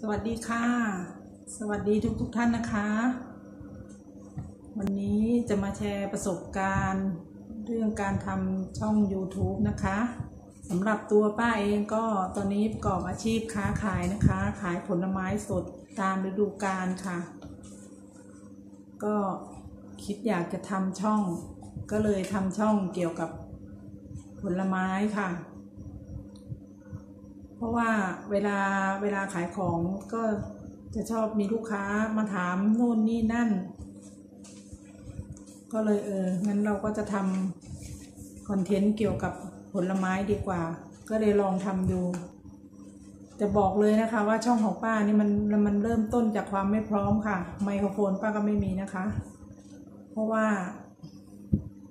สวัสดีค่ะ สวัสดีทุกทุกท่านนะคะ วันนี้จะมาแชร์ประสบการณ์ เรื่องการทำช่อง YouTube นะคะสำหรับตัวป้าเองก็ตอนนี้ประกอบอาชีพค้าขายนะคะ ขายผลไม้สดตามฤดูกาลค่ะ ก็คิดอยากจะทำช่อง ก็เลยทำช่องเกี่ยวกับผลไม้ค่ะ เพราะว่าเวลาเวลาขายของก็จะชอบมีลูกค้ามาถามนู่นนี่นั่น ก็เลยเออ งั้นเราก็จะทำคอนเทนต์เกี่ยวกับผลไม้ดีกว่า ก็เลยลองทำดูจะบอกเลยนะคะว่าช่องของป้านี่มันมันเริ่มต้นจากความไม่พร้อมค่ะ ไมโครโฟนป้าก็ไม่มีนะคะ เพราะว่า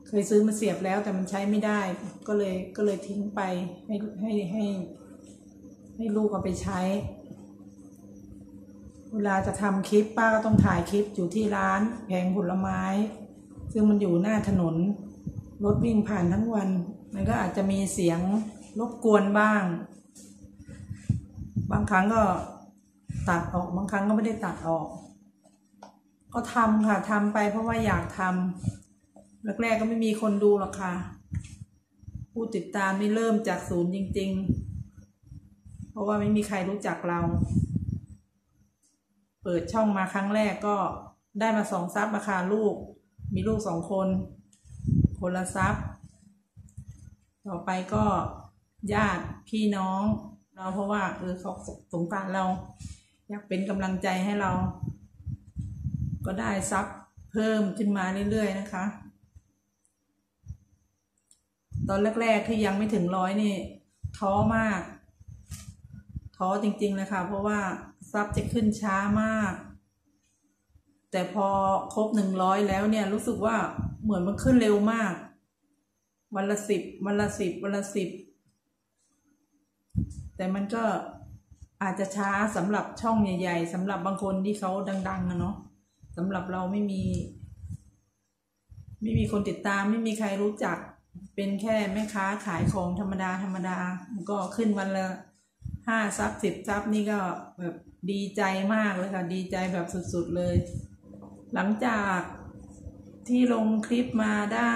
เคยซื้อมาเสียบแล้วแต่มันใช้ไม่ได้ ก็เลยก็เลยทิ้งไปให้ให้ให้ ให้ลูกเอาไปใช้ เวลาจะทำคลิปป้าก็ต้องถ่ายคลิปอยู่ที่ร้านแผงผลไม้ ซึ่งมันอยู่หน้าถนน รถวิ่งผ่านทั้งวัน มันก็อาจจะมีเสียงรบกวนบ้าง บางครั้งก็ตัดออกบางครั้งก็ไม่ได้ตัดออก ก็ทำค่ะทำไปเพราะว่าอยากทำแรกๆก็ไม่มีคนดูหรอกค่ะ ผู้ติดตามนี่เริ่มจากศูนย์จริง ๆ เพราะว่าไม่มีใครรู้จักเรา เปิดช่องมาครั้งแรกก็ได้มาสองซับราคาลูก มีลูกสองคน คนละซับต่อไปก็ญาติพี่น้อง เราเพราะว่าเออเขาสงสารเรา อยากเป็นกำลังใจให้เรา ก็ได้ซับเพิ่มขึ้นมาเรื่อยๆนะคะ ตอนแรกๆที่ยังไม่ถึงร้อยนี่ท้อมาก ท้อจริงๆเลยค่ะ เพราะว่าซับจะขึ้นช้ามาก แต่พอครบหนึ่งร้อยแล้วเนี่ยรู้สึกว่าเหมือนมันขึ้นเร็วมาก วันละสิบวันละสิบวันละสิบแต่มันก็อาจจะช้าสำหรับช่องใหญ่ ๆสำหรับบางคนที่เขาดังๆนะเนาะสำหรับเราไม่มี ไม่มีคนติดตาม ไม่มีใครรู้จัก เป็นแค่แม่ค้าขายของธรรมดาธรรมดาก็ขึ้นวันละ ห้าซับสิบซับนี่ก็แบบดีใจมากเลยค่ะ ดีใจแบบสุดๆเลย หลังจากที่ลงคลิปมาได้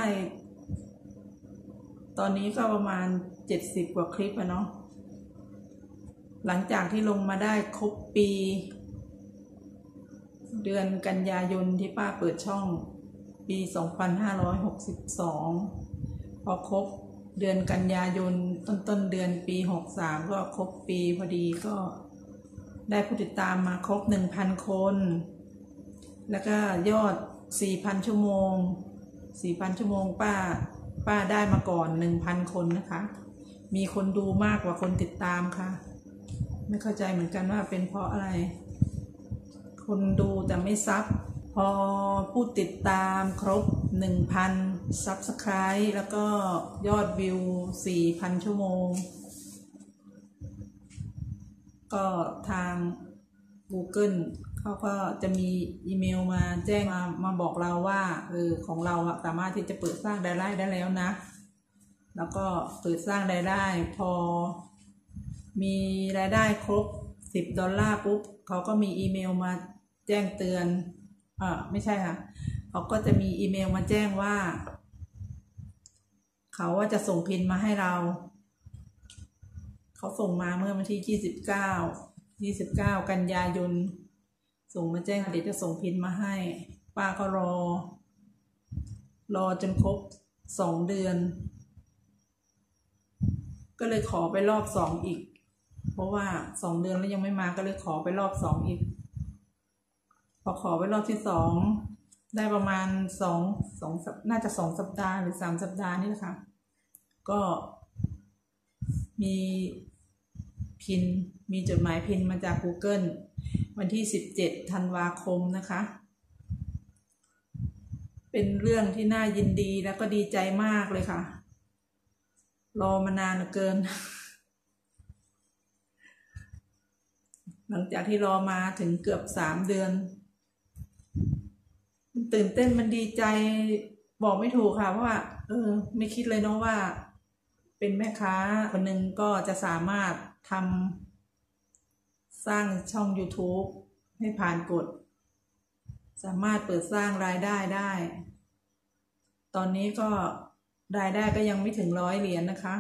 ตอนนี้ก็ประมาณเจ็ดสิบกว่าคลิปอะเนาะหลังจากที่ลงมาได้ครบปี เดือนกันยายนที่ป้าเปิดช่อง ปี 2562 พอครบ เดือนกันยายนต้นต้นเดือนปี63ก็ครบปีพอดีก็ได้ผู้ติดตามมาครบ1,000คน แล้วก็ยอด4,000ชั่วโมง4,000ชั่วโมงป้า ป้าได้มาก่อน1,000คนนะคะ มีคนดูมากกว่าคนติดตามค่ะ ไม่เข้าใจเหมือนกันว่าเป็นเพราะอะไร คนดูแต่ไม่ซับพอผู้ติดตามครบ1,000 ซับสไคร b ์แล้วก็ยอดวิว 4,000 ชั่วโมง ก็ทาง Google เขาก็จะมีอีเมลมาแจ้งมามาบอกเราว่าเออของเราสามารถที่จะเปิดสร้างรายได้ได้แล้วนะ แล้วก็เปิดสร้างรายได้ พอ มีรายได้ครบ 10 ดอลลาร์ปุ๊บเขาก็มีอีเมลมาแจ้งเตือนอ่าไม่ใช่ค่ะ เขาก็จะมีอีเมลมาแจ้งว่า เขาว่าจะส่งพินมาให้เรา เขาส่งมาเมื่อวันที่29 29กันยายนส่งมาแจ้งเดี๋ยวจะส่งพินมาให้ ป้าก็รอ รอจนครบสองเดือน ก็เลยขอไปรอบสองอีก เพราะว่าสองเดือนแล้วยังไม่มาก็เลยขอไปรอบสองอีก พอขอไปรอบที่สอง ได้ประมาณสองสองสัปน่าจะสองสัปดาห์หรือสามสัปดาห์นี่แหละค่ะ ก็มีพินมีจดหมายพินมาจาก Google วันที่สิบเจ็ดธันวาคมนะคะ เป็นเรื่องที่น่ายินดีแล้วก็ดีใจมากเลยค่ะ รอมานานเหลือเกิน หลังจากที่รอมาถึงเกือบสามเดือน มันตื่นเต้นมันดีใจบอกไม่ถูกค่ะ เพราะว่า เออ ไม่คิดเลยเนาะว่า เป็นแม่ค้าคนหนึ่งก็จะสามารถทำสร้างช่อง YouTube ให้ผ่านกฎ สามารถเปิดสร้างรายได้ได้ ตอนนี้ก็รายได้ก็ยังไม่ถึงร้อยเหรียญนะคะ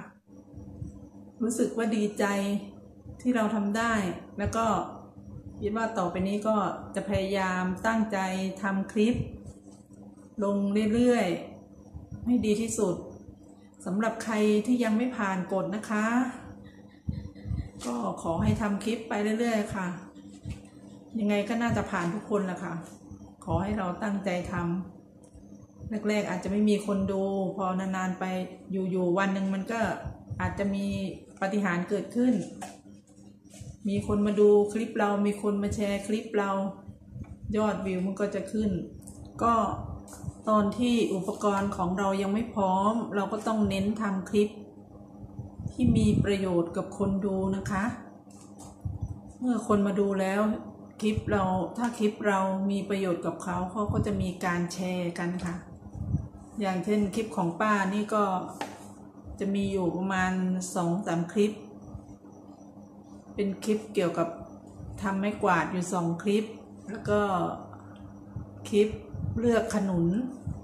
รู้สึกว่าดีใจที่เราทำได้แล้วก็ คิดว่าต่อไปนี้ก็จะพยายามตั้งใจทำคลิป ลงเรื่อยๆ ให้ดีที่สุดสำหรับใครที่ยังไม่ผ่านกฎนะคะ ก็ขอให้ทำคลิปไปเรื่อยๆ ค่ะ ยังไงก็น่าจะผ่านทุกคนแหละค่ะ ขอให้เราตั้งใจทำแรกๆอาจจะไม่มีคนดู พอนานๆไปอยู่ๆวันหนึ่งมันก็อาจจะมีปาฏิหารย์เกิดขึ้น มีคนมาดูคลิปเรา มีคนมาแชร์คลิปเรา ยอดวิวมันก็จะขึ้น ก็ตอนที่อุปกรณ์ของเรายังไม่พร้อม เราก็ต้องเน้นทำคลิป ที่มีประโยชน์กับคนดูนะคะ เมื่อคนมาดูแล้วคลิปเราถ้าคลิปเรามีประโยชน์กับเขาเขาก็จะมีการแชร์กันค่ะ อย่างเช่นคลิปของป้านี่ก็จะมีอยู่ประมาณสองสามคลิป เป็นคลิปเกี่ยวกับทำไม้กวาดอยู่สองคลิป แล้วก็คลิปเลือกขนุน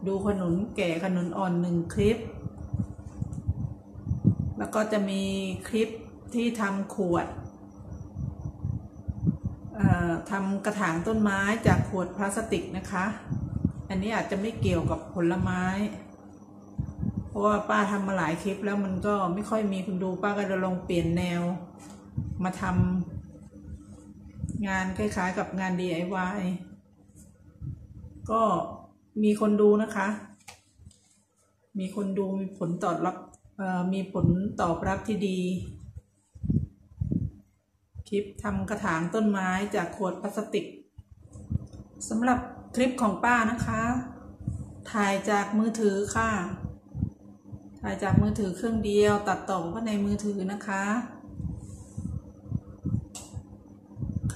ดูขนุนแก่ขนุนอ่อนหนึ่งคลิป แล้วก็จะมีคลิปที่ทำขวดทำกระถางต้นไม้จากขวดพลาสติกนะคะ อันนี้อาจจะไม่เกี่ยวกับผลไม้ เพราะว่าป้าทำมาหลายคลิปแล้วมันก็ไม่ค่อยมีคนดูป้าก็จะลองเปลี่ยนแนว มาทำงานคล้ายๆกับงาน DIY ก็มีคนดูนะคะ มีคนดูมีผลตอบรับมีผลตอบรับที่ดี คลิปทำกระถางต้นไม้จากขวดพลาสติกสำหรับคลิปของป้านะคะ ถ่ายจากมือถือค่ะ ถ่ายจากมือถือเครื่องเดียวตัดต่อก็ในมือถือนะคะ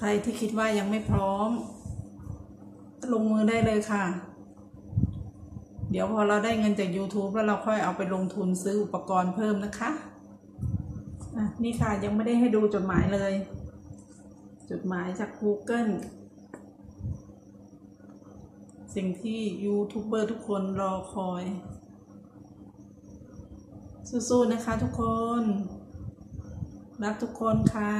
ใครที่คิดว่ายังไม่พร้อม ลงมือได้เลยค่ะ เดี๋ยวพอเราได้เงินจาก YouTube แล้วเราค่อยเอาไปลงทุนซื้ออุปกรณ์เพิ่มนะคะะนี่ค่ะยังไม่ได้ให้ดูจดหมายเลย จดหมายจาก Google สิ่งที่ยูทูบเบอร์ทุกคนรอคอย สู้ๆนะคะทุกคน รักทุกคนค่ะ